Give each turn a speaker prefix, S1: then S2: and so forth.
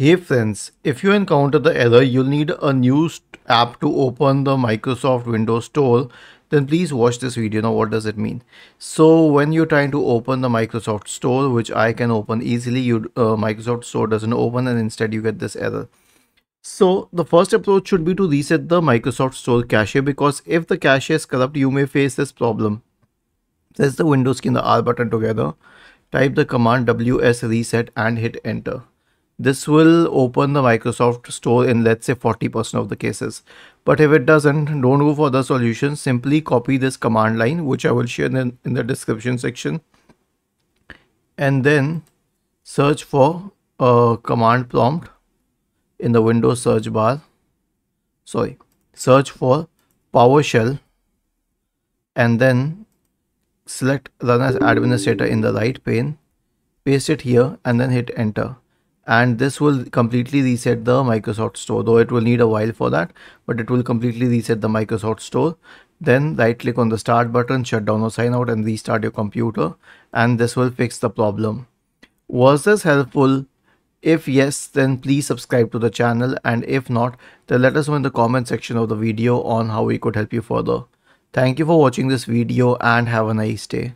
S1: Hey friends, if you encounter the error you'll need a new app to open the Microsoft Windows Store then please watch this video. Now what does it mean? So when you're trying to open the Microsoft Store which I can open easily, you uh, Microsoft Store doesn't open and instead you get this error. So the first approach should be to reset the Microsoft Store cache because if the cache is corrupt you may face this problem. Press the Windows key and the R button together. Type the command ws reset and hit enter. This will open the Microsoft Store in let's say 40% of the cases. But if it doesn't, don't go for the solution. Simply copy this command line, which I will share in, in the description section. And then search for a command prompt in the Windows search bar. Sorry, search for PowerShell and then select run as administrator in the right pane, paste it here and then hit enter and this will completely reset the Microsoft Store though it will need a while for that but it will completely reset the Microsoft Store. Then right click on the start button shut down or sign out and restart your computer and this will fix the problem. Was this helpful? If yes then please subscribe to the channel and if not then let us know in the comment section of the video on how we could help you further. Thank you for watching this video and have a nice day